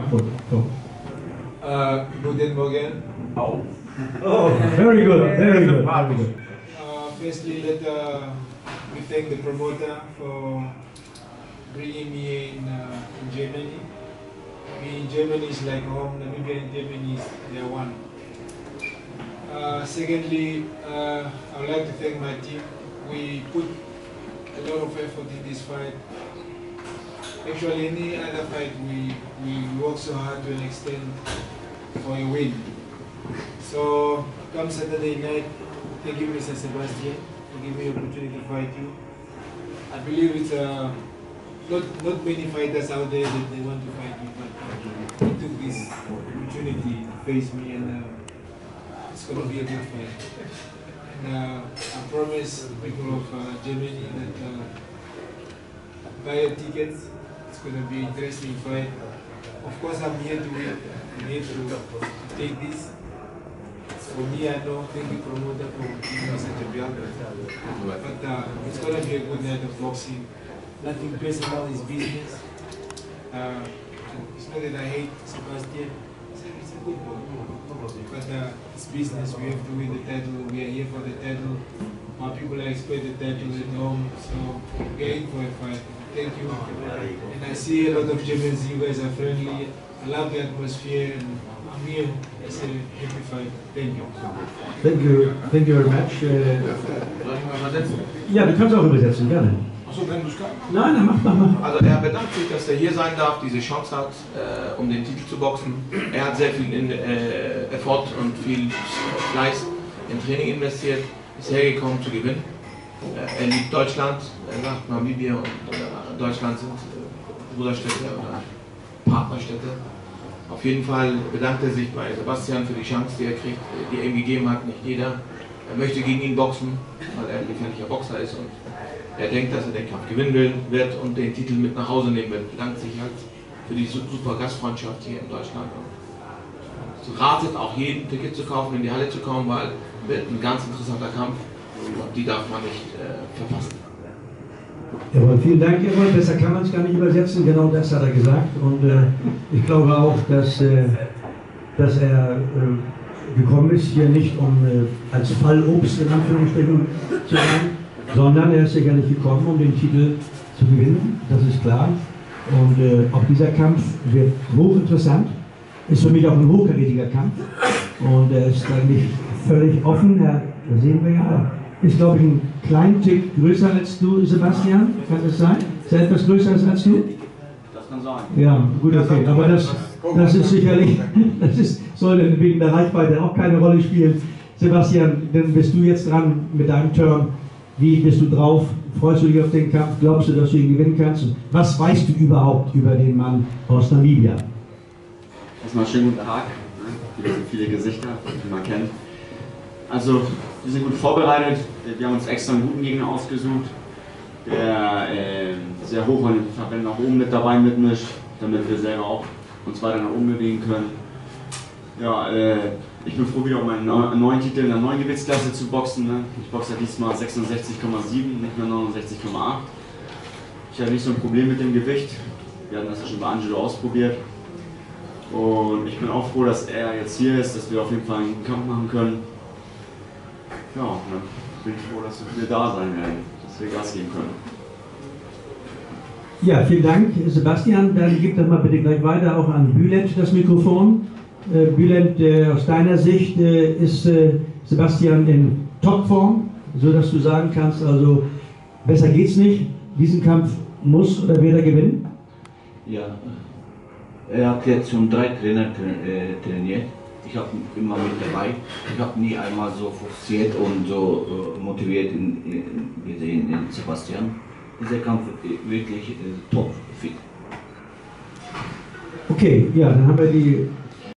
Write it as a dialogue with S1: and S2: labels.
S1: Uh, guten Morgen.
S2: Oh, very good, very good. Very good.
S1: Uh, firstly, let uh, me thank the promoter for bringing me in, uh, in Germany. Me in Germany is like home. Namibia in Germany is their one. Uh, secondly, uh, I would like to thank my team. We put a lot of effort in this fight. Actually, any other fight, we, we work so hard to an extent for a win. So, come Saturday night, thank you, Mr. Sebastian, for giving me the opportunity to fight you. I believe it's uh, not, not many fighters out there that they want to fight me, but he took this opportunity to face me, and uh, it's going to be a good fight. And uh, I promise the people of uh, Germany that uh, buy tickets. It's going to be interesting fight. Of course, I'm here to win. I'm here to take this. For me, I know, thank you, promoter, giving me such a belt. But uh, it's going to be a good night of boxing. Nothing personal, it's business. Uh, it's not that I hate Sebastian. It's a- a good boy. But uh, it's business. We have to win the title. We are here for the title. My people expect the title at home. So we're in for a fight. Thank you. And I see a lot of Germans. You guys are friendly. I love the atmosphere. And I'm here. It's a happy fight. Thank you.
S2: Thank you, thank you very much.
S3: Soll ich mal übersetzen?
S2: ja, du kannst auch übersetzen, gerne.
S3: Achso, wenn du es kannst.
S2: Nein, nein, mach, mach, mach.
S3: Also er bedankt sich, dass er hier sein darf, diese Chance hat, äh, um den Titel zu boxen. Er hat sehr viel in, äh, Effort und viel Fleiß in Training investiert, ist hergekommen zu gewinnen. Äh, er liebt Deutschland, er sagt, Namibia und äh, Deutschland sind äh, Bruderstädte oder Partnerstädte. Auf jeden Fall bedankt er sich bei Sebastian für die Chance, die er kriegt, die er ihm gegeben hat. Nicht jeder er möchte gegen ihn boxen, weil er ein gefährlicher Boxer ist und er denkt, dass er den Kampf gewinnen wird und den Titel mit nach Hause nehmen wird. Bedankt sich halt für die su- super Gastfreundschaft hier in Deutschland. Und ratet auch jeden, Ticket zu kaufen, in die Halle zu kommen, weil wird ein ganz interessanter Kampf und die darf man nicht äh, verpassen.
S2: Jawohl, vielen Dank, jawohl. Besser kann man es gar nicht übersetzen. Genau das hat er gesagt. Und äh, ich glaube auch, dass, äh, dass er äh, gekommen ist, hier nicht um äh, als Fallobst in Anführungsstrichen zu sein, sondern er ist sicherlich gekommen, um den Titel zu gewinnen. Das ist klar. Und äh, auch dieser Kampf wird hochinteressant. Ist für mich auch ein hochkarätiger Kampf. Und er ist eigentlich völlig offen. Er, da sehen wir ja, ist, glaube ich, ein kleinen Tick größer als du, Sebastian. Kann das sein? Ist er etwas größer als du?
S4: Das kann sein.
S2: Ja, gut, okay. Aber das, das ist sicherlich, das ist, soll denn wegen der Reichweite auch keine Rolle spielen. Sebastian, dann bist du jetzt dran mit deinem Turn. Wie bist du drauf? Freust du dich auf den Kampf? Glaubst du, dass du ihn gewinnen kannst? Was weißt du überhaupt über den Mann aus Namibia?
S4: Erstmal schönen guten Tag. Hier sind viele Gesichter, die man kennt. Also, wir sind gut vorbereitet. Wir haben uns extra einen guten Gegner ausgesucht, der äh, sehr hoch in den Tabellen nach oben mit dabei mitmischt, damit wir selber auch uns weiter nach oben bewegen können. Ja, äh, ich bin froh, wieder um meinen neu- neuen Titel in der neuen Gewichtsklasse zu boxen. Ne? Ich boxe ja diesmal 66,7, nicht mehr 69,8. Ich habe nicht so ein Problem mit dem Gewicht. Wir hatten das ja schon bei Angelo ausprobiert. Und ich bin auch froh, dass er jetzt hier ist, dass wir auf jeden Fall einen Kampf machen können. Ja, dann bin ich froh, dass so viele da sein werden, dass wir Gas geben können.
S2: Ja, vielen Dank, Sebastian. Dann gib das mal bitte gleich weiter auch an Bülent das Mikrofon. Äh, Bülent, äh, aus deiner Sicht äh, ist äh, Sebastian in Topform, sodass du sagen kannst, also besser geht's nicht. Diesen Kampf muss oder wird er gewinnen?
S5: Ja, er hat jetzt schon drei Trainer tra- äh, trainiert. Ich habe immer mit dabei. Ich habe nie einmal so forciert und so äh, motiviert in, in, gesehen in Sebastian. Dieser Kampf ist wirklich äh, top fit.
S2: Okay, ja, dann haben wir die